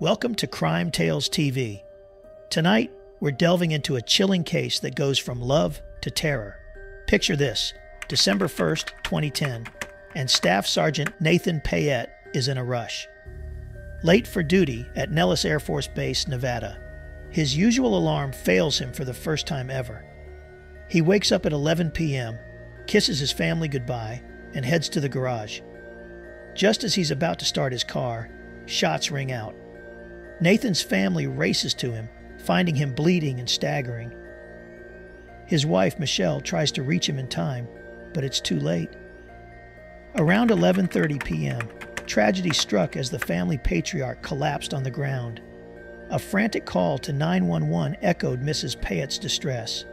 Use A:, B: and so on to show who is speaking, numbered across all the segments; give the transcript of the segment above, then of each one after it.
A: Welcome to Crime Tales TV. Tonight, we're delving into a chilling case that goes from love to terror. Picture this December 1st, 2010, and Staff Sergeant Nathan Paet is in a rush. Late for duty at Nellis Air Force Base, Nevada, his usual alarm fails him for the first time ever. He wakes up at 11 p.m., kisses his family goodbye, and heads to the garage. Just as he's about to start his car, shots ring out. Nathan's family races to him, finding him bleeding and staggering. His wife, Michelle, tries to reach him in time, but it's too late. Around 11:30 p.m., tragedy struck as the family patriarch collapsed on the ground. A frantic call to 911 echoed Mrs. Paet's distress.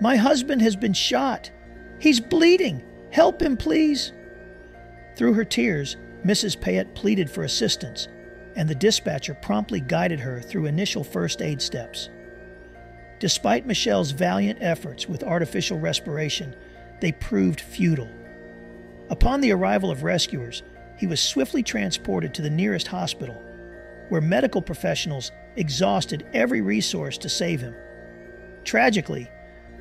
A: My husband has been shot. He's bleeding. Help him, please. Through her tears, Mrs. Paet pleaded for assistance, and the dispatcher promptly guided her through initial first aid steps. Despite Michelle's valiant efforts with artificial respiration, they proved futile. Upon the arrival of rescuers, he was swiftly transported to the nearest hospital, where medical professionals exhausted every resource to save him. Tragically,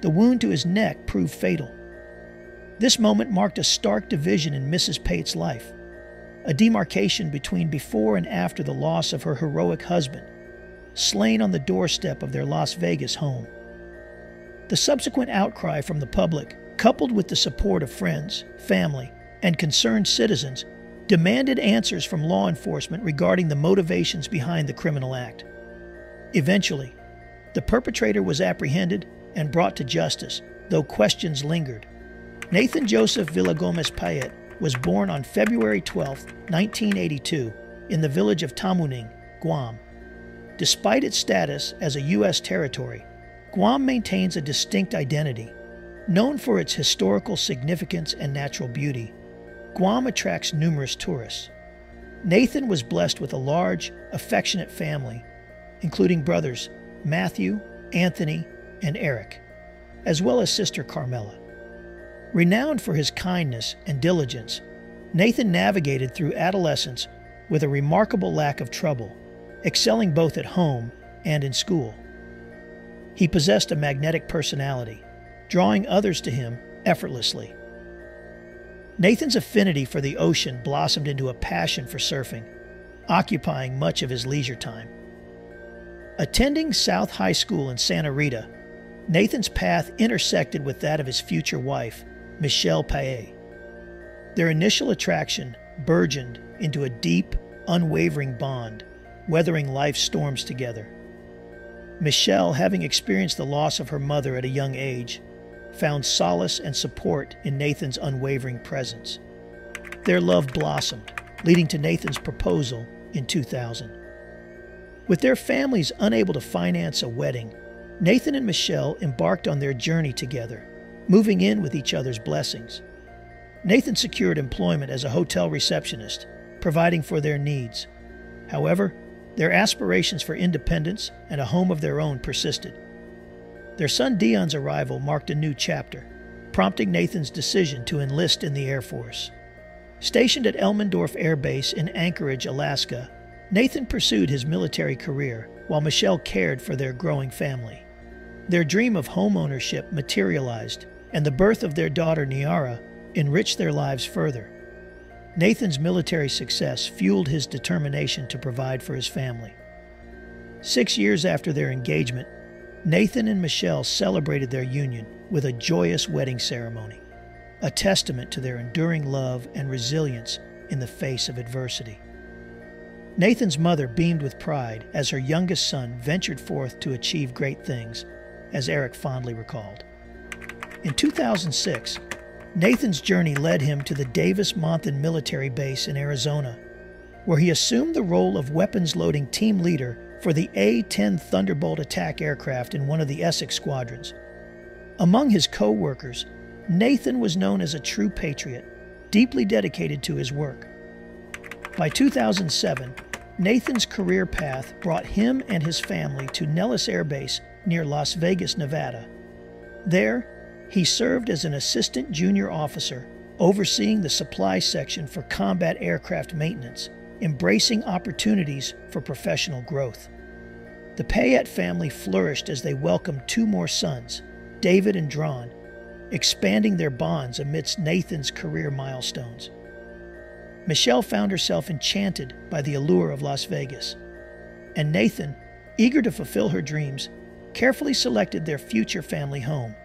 A: the wound to his neck proved fatal. This moment marked a stark division in Mrs. Paet's life a demarcation between before and after the loss of her heroic husband, slain on the doorstep of their Las Vegas home. The subsequent outcry from the public, coupled with the support of friends, family, and concerned citizens, demanded answers from law enforcement regarding the motivations behind the criminal act. Eventually, the perpetrator was apprehended and brought to justice, though questions lingered. Nathan Joseph Villagomez Paet was born on February 12, 1982, in the village of Tamuning, Guam. Despite its status as a U.S. territory, Guam maintains a distinct identity. Known for its historical significance and natural beauty, Guam attracts numerous tourists. Nathan was blessed with a large, affectionate family, including brothers Matthew, Anthony, and Eric, as well as sister Carmela. Renowned for his kindness and diligence, Nathan navigated through adolescence with a remarkable lack of trouble, excelling both at home and in school. He possessed a magnetic personality, drawing others to him effortlessly. Nathan's affinity for the ocean blossomed into a passion for surfing, occupying much of his leisure time. Attending South High School in Santa Rita, Nathan's path intersected with that of his future wife, Michelle Paet. Their initial attraction burgeoned into a deep, unwavering bond, weathering life's storms together. Michelle, having experienced the loss of her mother at a young age, found solace and support in Nathan's unwavering presence. Their love blossomed, leading to Nathan's proposal in 2000. With their families unable to finance a wedding, Nathan and Michelle embarked on their journey together moving in with each other's blessings. Nathan secured employment as a hotel receptionist, providing for their needs. However, their aspirations for independence and a home of their own persisted. Their son Dion's arrival marked a new chapter, prompting Nathan's decision to enlist in the Air Force. Stationed at Elmendorf Air Base in Anchorage, Alaska, Nathan pursued his military career while Michelle cared for their growing family. Their dream of home ownership materialized and the birth of their daughter Niara enriched their lives further. Nathan's military success fueled his determination to provide for his family. Six years after their engagement, Nathan and Michelle celebrated their union with a joyous wedding ceremony, a testament to their enduring love and resilience in the face of adversity. Nathan's mother beamed with pride as her youngest son ventured forth to achieve great things, as Eric fondly recalled. In 2006, Nathan's journey led him to the Davis Monthan military base in Arizona, where he assumed the role of weapons loading team leader for the A 10 Thunderbolt attack aircraft in one of the Essex squadrons. Among his co workers, Nathan was known as a true patriot, deeply dedicated to his work. By 2007, Nathan's career path brought him and his family to Nellis Air Base near Las Vegas, Nevada. There, he served as an assistant junior officer, overseeing the supply section for combat aircraft maintenance, embracing opportunities for professional growth. The Paet family flourished as they welcomed two more sons, David and Drawn, expanding their bonds amidst Nathan's career milestones. Michelle found herself enchanted by the allure of Las Vegas, and Nathan, eager to fulfill her dreams, carefully selected their future family home,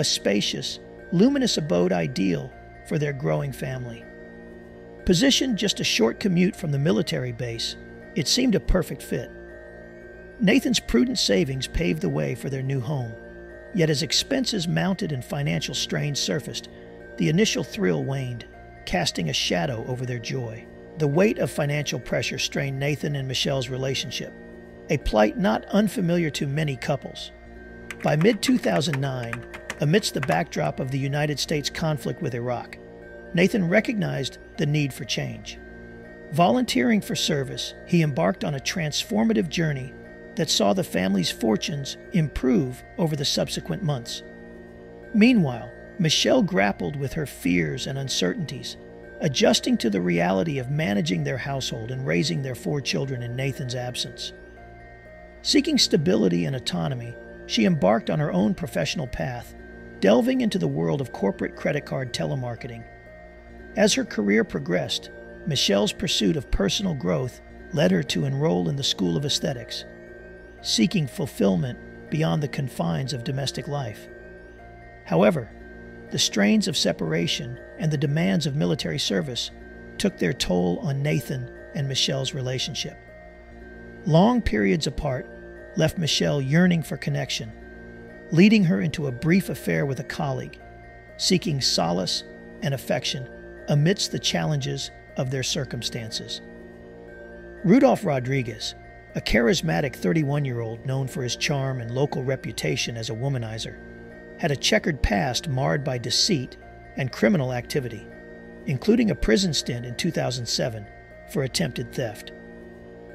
A: a spacious, luminous abode ideal for their growing family. Positioned just a short commute from the military base, it seemed a perfect fit. Nathan's prudent savings paved the way for their new home. Yet as expenses mounted and financial strain surfaced, the initial thrill waned, casting a shadow over their joy. The weight of financial pressure strained Nathan and Michelle's relationship, a plight not unfamiliar to many couples. By mid 2009, amidst the backdrop of the United States conflict with Iraq, Nathan recognized the need for change. Volunteering for service, he embarked on a transformative journey that saw the family's fortunes improve over the subsequent months. Meanwhile, Michelle grappled with her fears and uncertainties, adjusting to the reality of managing their household and raising their four children in Nathan's absence. Seeking stability and autonomy, she embarked on her own professional path, delving into the world of corporate credit card telemarketing. As her career progressed, Michelle's pursuit of personal growth led her to enroll in the School of Aesthetics, seeking fulfillment beyond the confines of domestic life. However, the strains of separation and the demands of military service took their toll on Nathan and Michelle's relationship. Long periods apart left Michelle yearning for connection, leading her into a brief affair with a colleague, seeking solace and affection amidst the challenges of their circumstances. Rudolph Rodriguez, a charismatic 31 year old known for his charm and local reputation as a womanizer, had a checkered past marred by deceit and criminal activity, including a prison stint in 2007 for attempted theft.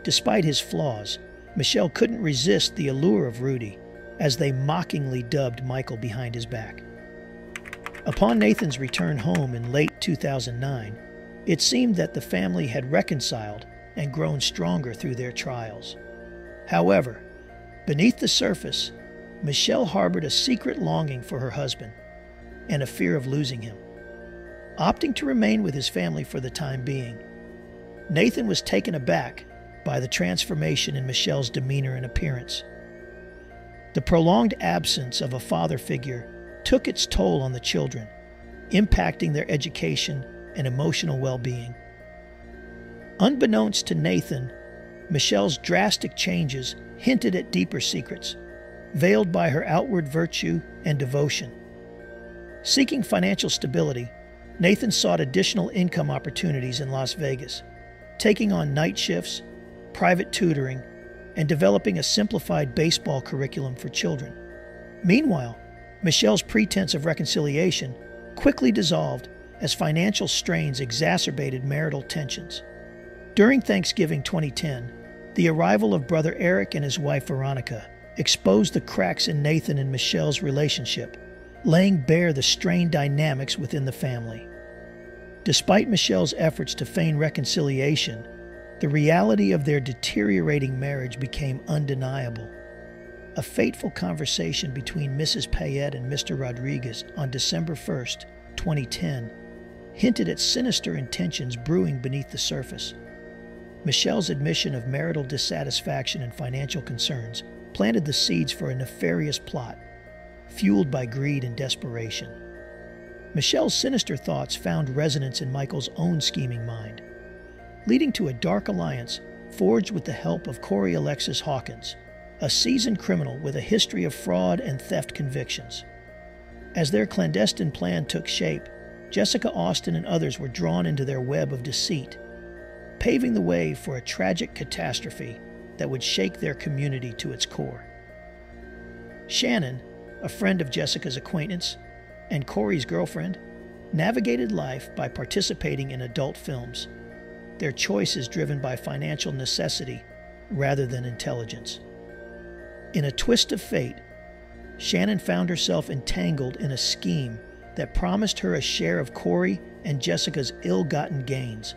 A: Despite his flaws, Michelle couldn't resist the allure of Rudy, as they mockingly dubbed Michael behind his back. Upon Nathan's return home in late 2009, it seemed that the family had reconciled and grown stronger through their trials. However, beneath the surface, Michelle harbored a secret longing for her husband and a fear of losing him. Opting to remain with his family for the time being, Nathan was taken aback by the transformation in Michelle's demeanor and appearance. The prolonged absence of a father figure took its toll on the children, impacting their education and emotional well being. Unbeknownst to Nathan, Michelle's drastic changes hinted at deeper secrets, veiled by her outward virtue and devotion. Seeking financial stability, Nathan sought additional income opportunities in Las Vegas, taking on night shifts, private tutoring, and developing a simplified baseball curriculum for children. Meanwhile, Michelle's pretense of reconciliation quickly dissolved as financial strains exacerbated marital tensions. During Thanksgiving 2010, the arrival of brother Eric and his wife Veronica exposed the cracks in Nathan and Michelle's relationship, laying bare the strained dynamics within the family. Despite Michelle's efforts to feign reconciliation, the reality of their deteriorating marriage became undeniable. A fateful conversation between Mrs. Paet and Mr. Rodriguez on December 1st, 2010, hinted at sinister intentions brewing beneath the surface. Michelle's admission of marital dissatisfaction and financial concerns planted the seeds for a nefarious plot, fueled by greed and desperation. Michelle's sinister thoughts found resonance in Michael's own scheming mind, leading to a dark alliance forged with the help of Corey Alexis Hawkins, a seasoned criminal with a history of fraud and theft convictions. As their clandestine plan took shape, Jessica Austin and others were drawn into their web of deceit paving the way for a tragic catastrophe that would shake their community to its core. Shannon, a friend of Jessica's acquaintance and Corey's girlfriend, navigated life by participating in adult films, their choices driven by financial necessity rather than intelligence. In a twist of fate, Shannon found herself entangled in a scheme that promised her a share of Corey and Jessica's ill gotten gains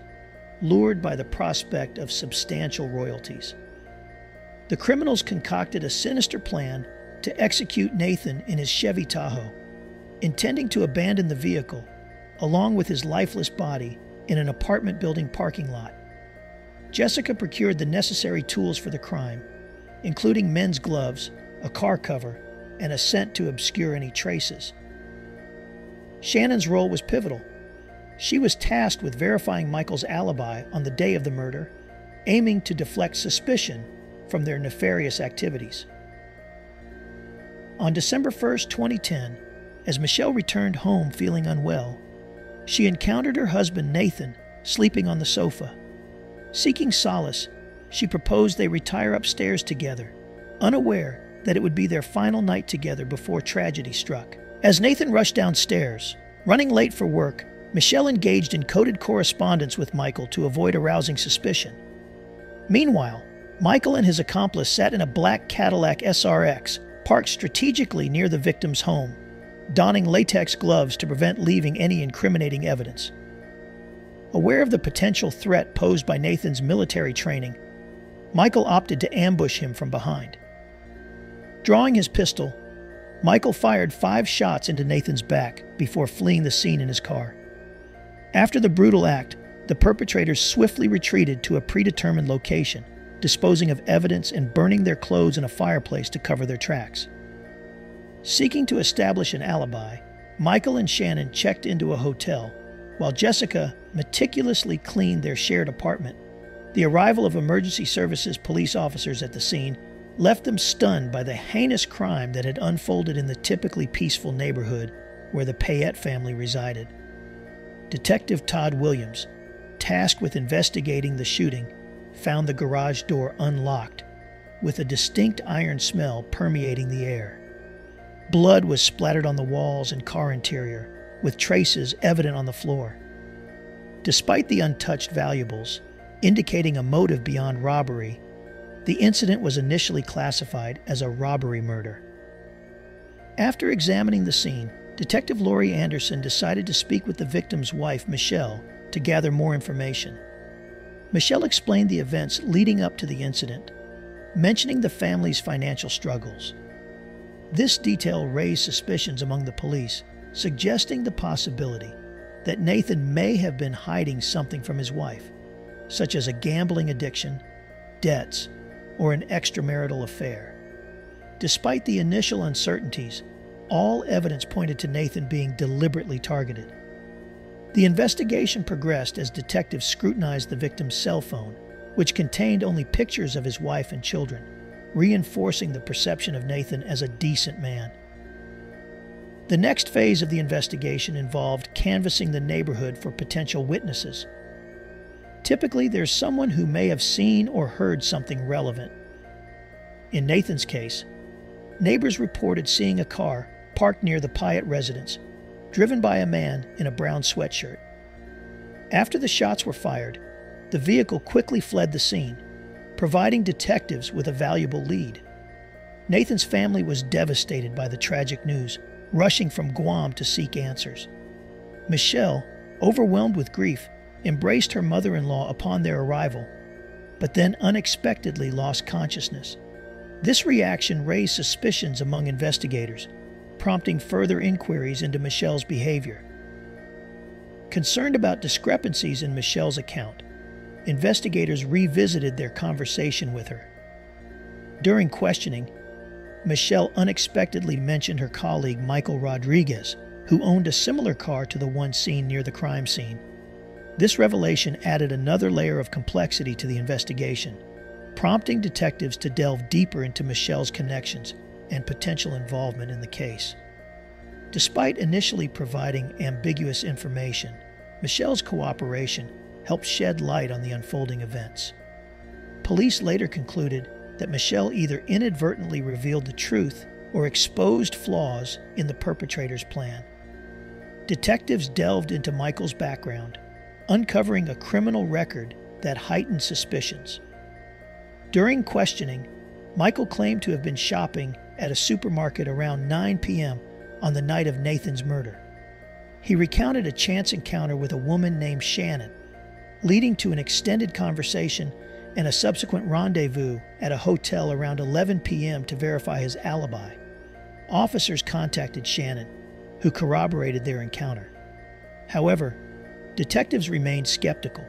A: lured by the prospect of substantial royalties. The criminals concocted a sinister plan to execute Nathan in his Chevy Tahoe, intending to abandon the vehicle, along with his lifeless body, in an apartment building parking lot. Jessica procured the necessary tools for the crime, including men's gloves, a car cover, and a scent to obscure any traces. Shannon's role was pivotal. She was tasked with verifying Michael's alibi on the day of the murder, aiming to deflect suspicion from their nefarious activities. On December 1, 2010, as Michelle returned home feeling unwell, she encountered her husband Nathan sleeping on the sofa. Seeking solace, she proposed they retire upstairs together, unaware that it would be their final night together before tragedy struck. As Nathan rushed downstairs, running late for work, Michelle engaged in coded correspondence with Michael to avoid arousing suspicion. Meanwhile, Michael and his accomplice sat in a black Cadillac SRX parked strategically near the victim's home, donning latex gloves to prevent leaving any incriminating evidence. Aware of the potential threat posed by Nathan's military training, Michael opted to ambush him from behind. Drawing his pistol, Michael fired five shots into Nathan's back before fleeing the scene in his car. After the brutal act, the perpetrators swiftly retreated to a predetermined location, disposing of evidence and burning their clothes in a fireplace to cover their tracks. Seeking to establish an alibi, Michael and Shannon checked into a hotel, while Jessica meticulously cleaned their shared apartment. The arrival of emergency services police officers at the scene left them stunned by the heinous crime that had unfolded in the typically peaceful neighborhood where the Paet family resided. Detective Todd Williams, tasked with investigating the shooting, found the garage door unlocked, with a distinct iron smell permeating the air. Blood was splattered on the walls and car interior, with traces evident on the floor. Despite the untouched valuables, indicating a motive beyond robbery, the incident was initially classified as a robbery murder. After examining the scene, Detective Laurie Anderson decided to speak with the victim's wife, Michelle, to gather more information. Michelle explained the events leading up to the incident, mentioning the family's financial struggles. This detail raised suspicions among the police, suggesting the possibility that Nathan may have been hiding something from his wife, such as a gambling addiction, debts, or an extramarital affair. Despite the initial uncertainties, all evidence pointed to Nathan being deliberately targeted. The investigation progressed as detectives scrutinized the victim's cell phone, which contained only pictures of his wife and children, reinforcing the perception of Nathan as a decent man. The next phase of the investigation involved canvassing the neighborhood for potential witnesses. Typically, there's someone who may have seen or heard something relevant. In Nathan's case, neighbors reported seeing a car parked near the Paet residence, driven by a man in a brown sweatshirt. After the shots were fired, the vehicle quickly fled the scene, providing detectives with a valuable lead. Nathan's family was devastated by the tragic news, rushing from Guam to seek answers. Michelle, overwhelmed with grief, embraced her mother in law upon their arrival, but then unexpectedly lost consciousness. This reaction raised suspicions among investigators, prompting further inquiries into Michelle's behavior. Concerned about discrepancies in Michelle's account, investigators revisited their conversation with her. During questioning, Michelle unexpectedly mentioned her colleague Michael Rodriguez, who owned a similar car to the one seen near the crime scene. This revelation added another layer of complexity to the investigation, prompting detectives to delve deeper into Michelle's connections and potential involvement in the case. Despite initially providing ambiguous information, Michelle's cooperation helped shed light on the unfolding events. Police later concluded that Michelle either inadvertently revealed the truth or exposed flaws in the perpetrator's plan. Detectives delved into Michael's background uncovering a criminal record that heightened suspicions. During questioning, Michael claimed to have been shopping at a supermarket around 9 p.m. on the night of Nathan's murder. He recounted a chance encounter with a woman named Shannon, leading to an extended conversation and a subsequent rendezvous at a hotel around 11 p.m. to verify his alibi. Officers contacted Shannon, who corroborated their encounter. However, detectives remained skeptical,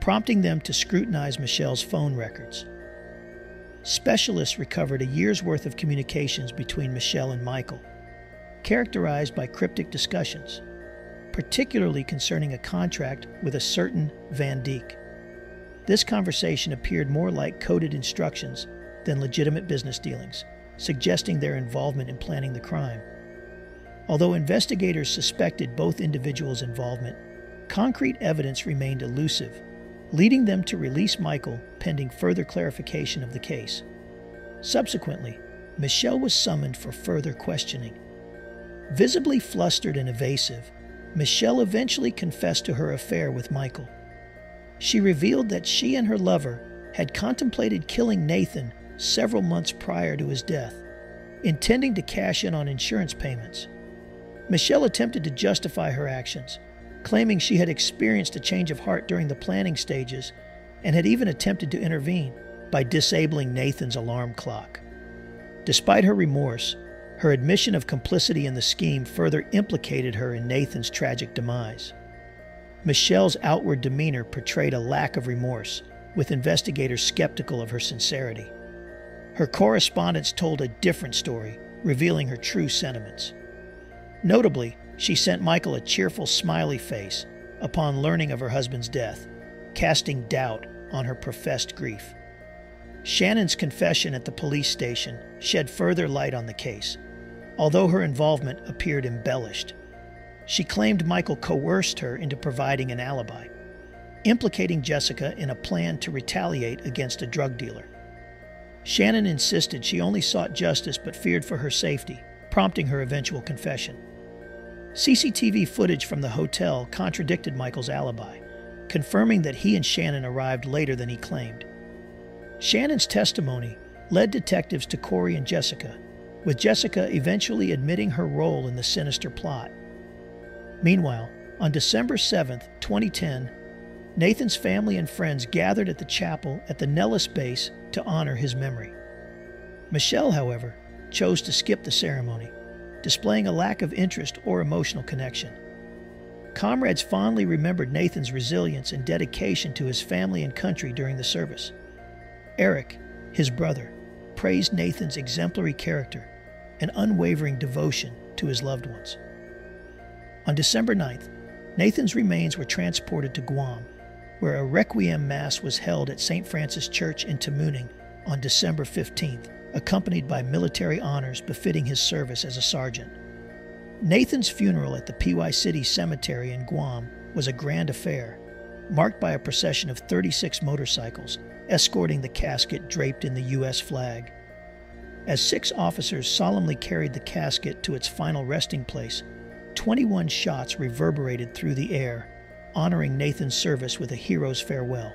A: prompting them to scrutinize Michelle's phone records. Specialists recovered a year's worth of communications between Michelle and Michael, characterized by cryptic discussions, particularly concerning a contract with a certain Van Dijk. This conversation appeared more like coded instructions than legitimate business dealings, suggesting their involvement in planning the crime. Although investigators suspected both individuals' involvement, concrete evidence remained elusive, leading them to release Michael pending further clarification of the case. Subsequently, Michelle was summoned for further questioning. Visibly flustered and evasive, Michelle eventually confessed to her affair with Michael. She revealed that she and her lover had contemplated killing Nathan several months prior to his death, intending to cash in on insurance payments. Michelle attempted to justify her actions, claiming she had experienced a change of heart during the planning stages and had even attempted to intervene by disabling Nathan's alarm clock. Despite her remorse, her admission of complicity in the scheme further implicated her in Nathan's tragic demise. Michelle's outward demeanor portrayed a lack of remorse, with investigators skeptical of her sincerity. Her correspondence told a different story, revealing her true sentiments. Notably, she sent Michael a cheerful, smiley face upon learning of her husband's death, casting doubt on her professed grief. Shannon's confession at the police station shed further light on the case, although her involvement appeared embellished. She claimed Michael coerced her into providing an alibi, implicating Jessica in a plan to retaliate against a drug dealer. Shannon insisted she only sought justice but feared for her safety, prompting her eventual confession. CCTV footage from the hotel contradicted Michael's alibi, confirming that he and Shannon arrived later than he claimed. Shannon's testimony led detectives to Corey and Jessica, with Jessica eventually admitting her role in the sinister plot. Meanwhile, on December 7, 2010, Nathan's family and friends gathered at the chapel at the Nellis base to honor his memory. Michelle, however, chose to skip the ceremony, displaying a lack of interest or emotional connection. Comrades fondly remembered Nathan's resilience and dedication to his family and country during the service. Eric, his brother, praised Nathan's exemplary character and unwavering devotion to his loved ones. On December 9th, Nathan's remains were transported to Guam, where a requiem mass was held at St. Francis Church in Tamuning on December 15th, accompanied by military honors befitting his service as a sergeant. Nathan's funeral at the PY City Cemetery in Guam was a grand affair, marked by a procession of 36 motorcycles escorting the casket draped in the U.S. flag. As six officers solemnly carried the casket to its final resting place, 21 shots reverberated through the air, honoring Nathan's service with a hero's farewell.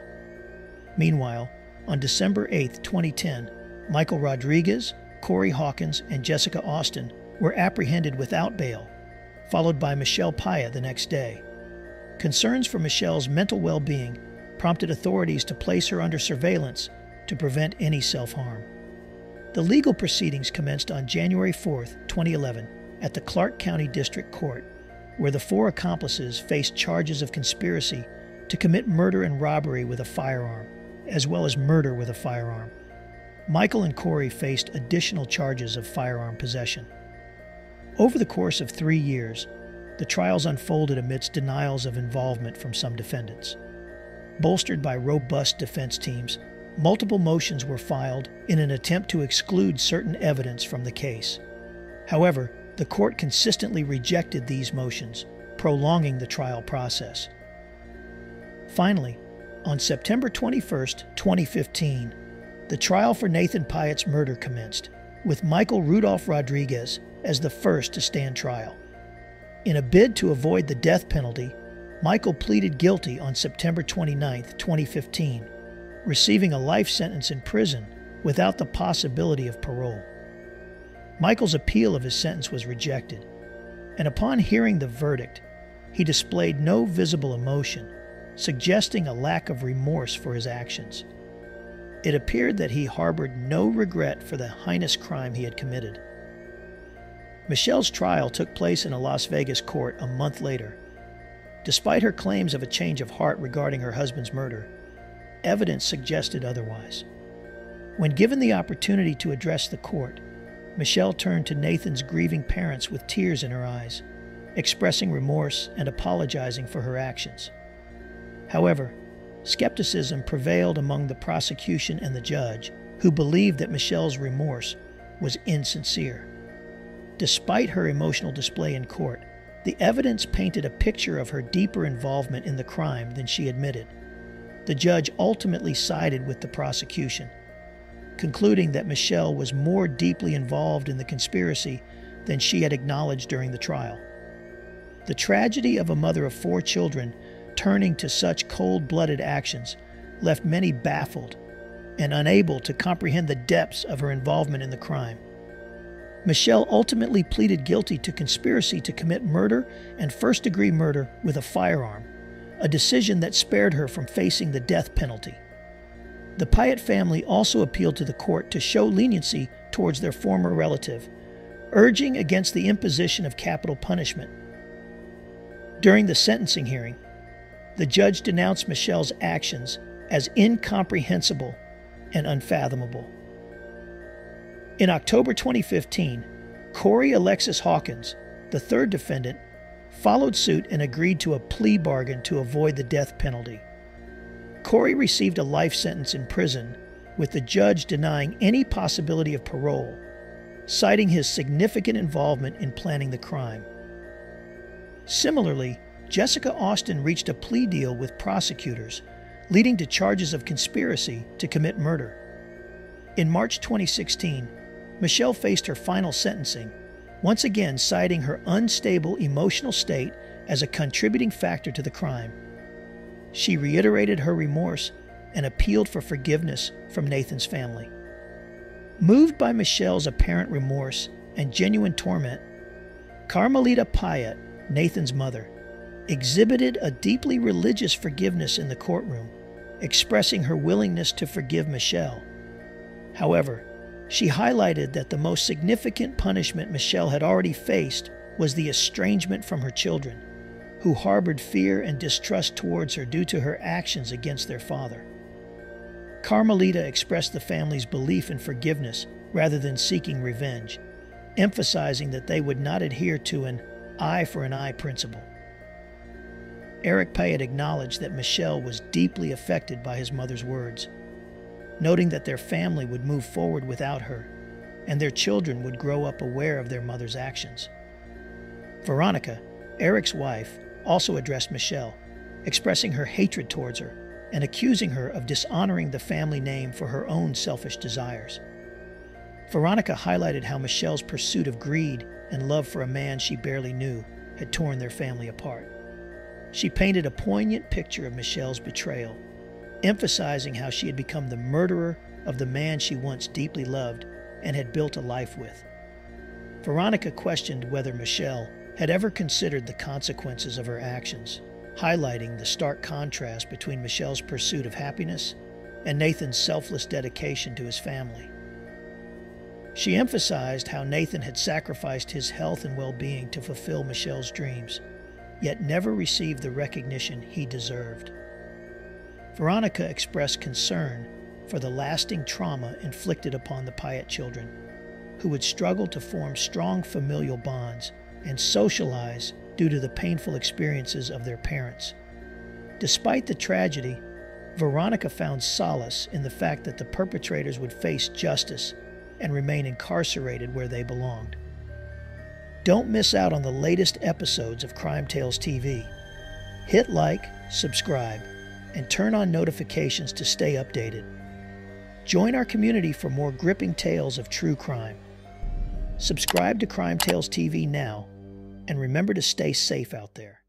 A: Meanwhile, on December 8, 2010, Michael Rodriguez, Corey Hawkins, and Jessica Austin were apprehended without bail, followed by Michelle Paet the next day. Concerns for Michelle's mental well being prompted authorities to place her under surveillance to prevent any self harm. The legal proceedings commenced on January 4, 2011, at the Clark County District Court, where the four accomplices faced charges of conspiracy to commit murder and robbery with a firearm, as well as murder with a firearm. Michael and Corey faced additional charges of firearm possession. Over the course of three years, the trials unfolded amidst denials of involvement from some defendants. Bolstered by robust defense teams, multiple motions were filed in an attempt to exclude certain evidence from the case. However, the court consistently rejected these motions, prolonging the trial process. Finally, on September 21, 2015, the trial for Nathan Paet's murder commenced, with Michael Rudolph Rodriguez as the first to stand trial. In a bid to avoid the death penalty, Michael pleaded guilty on September 29, 2015, receiving a life sentence in prison without the possibility of parole. Michael's appeal of his sentence was rejected, and upon hearing the verdict, he displayed no visible emotion, suggesting a lack of remorse for his actions. It appeared that he harbored no regret for the heinous crime he had committed. Michelle's trial took place in a Las Vegas court a month later. Despite her claims of a change of heart regarding her husband's murder, evidence suggested otherwise. When given the opportunity to address the court, Michelle turned to Nathan's grieving parents with tears in her eyes, expressing remorse and apologizing for her actions. However, skepticism prevailed among the prosecution and the judge, who believed that Michelle's remorse was insincere. Despite her emotional display in court, the evidence painted a picture of her deeper involvement in the crime than she admitted. The judge ultimately sided with the prosecution, concluding that Michelle was more deeply involved in the conspiracy than she had acknowledged during the trial. The tragedy of a mother of four children turning to such cold blooded actions left many baffled and unable to comprehend the depths of her involvement in the crime. Michelle ultimately pleaded guilty to conspiracy to commit murder and first degree murder with a firearm, a decision that spared her from facing the death penalty. The Paet family also appealed to the court to show leniency towards their former relative, urging against the imposition of capital punishment. During the sentencing hearing, the judge denounced Michelle's actions as incomprehensible and unfathomable. In October 2015, Corey Alexis Hawkins, the third defendant, followed suit and agreed to a plea bargain to avoid the death penalty. Corey received a life sentence in prison, with the judge denying any possibility of parole, citing his significant involvement in planning the crime. Similarly, Jessica Austin reached a plea deal with prosecutors, leading to charges of conspiracy to commit murder. In March 2016, Michelle faced her final sentencing, once again citing her unstable emotional state as a contributing factor to the crime. She reiterated her remorse and appealed for forgiveness from Nathan's family. Moved by Michelle's apparent remorse and genuine torment, Carmelita Paet, Nathan's mother, exhibited a deeply religious forgiveness in the courtroom, expressing her willingness to forgive Michelle. However, she highlighted that the most significant punishment Michelle had already faced was the estrangement from her children who harbored fear and distrust towards her due to her actions against their father. Carmelita expressed the family's belief in forgiveness rather than seeking revenge, emphasizing that they would not adhere to an eye for an eye principle. Eric Paet acknowledged that Michelle was deeply affected by his mother's words, noting that their family would move forward without her and their children would grow up aware of their mother's actions. Veronica, Eric's wife, also addressed Michelle, expressing her hatred towards her and accusing her of dishonoring the family name for her own selfish desires. Veronica highlighted how Michelle's pursuit of greed and love for a man she barely knew had torn their family apart. She painted a poignant picture of Michelle's betrayal, emphasizing how she had become the murderer of the man she once deeply loved and had built a life with. Veronica questioned whether Michelle had ever considered the consequences of her actions, highlighting the stark contrast between Michelle's pursuit of happiness and Nathan's selfless dedication to his family. She emphasized how Nathan had sacrificed his health and well being to fulfill Michelle's dreams, yet never received the recognition he deserved. Veronica expressed concern for the lasting trauma inflicted upon the Paet children, who would struggle to form strong familial bonds and socialize due to the painful experiences of their parents. Despite the tragedy, Veronica found solace in the fact that the perpetrators would face justice and remain incarcerated where they belonged. Don't miss out on the latest episodes of Crime Tales TV. Hit like, subscribe, and turn on notifications to stay updated. Join our community for more gripping tales of true crime. Subscribe to Crime Tales TV now and remember to stay safe out there.